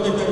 minuto di